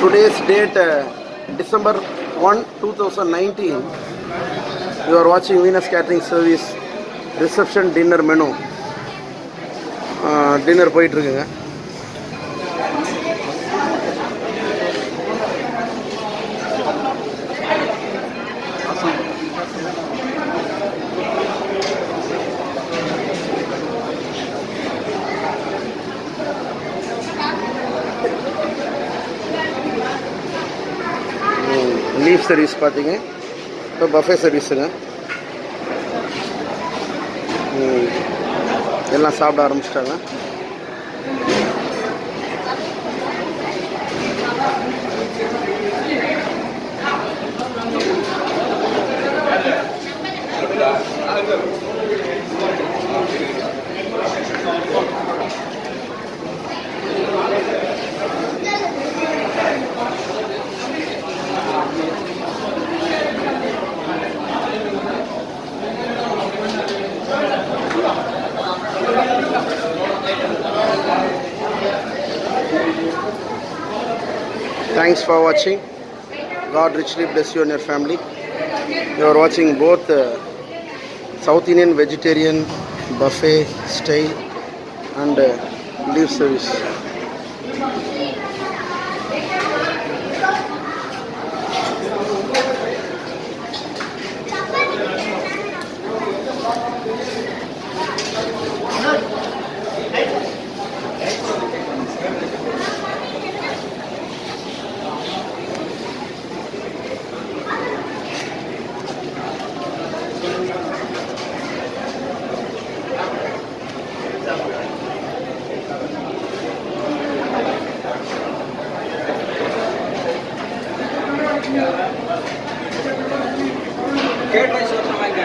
Today's date, uh, December 1, 2019. You are watching Venus Catering Service reception dinner menu. Dinner போயிட்டுருக்குங்க leaf service பார்த்தீங்க இப்போ buffet சர்வீஸுங்க ம், எல்லாம் சாப்பிட ஆரம்பிச்சிட்டாங்க Thanks for watching. God richly bless you and your family. You are watching both uh, South Indian vegetarian buffet style and uh, leaf service. Gate rice வரணுமா இங்க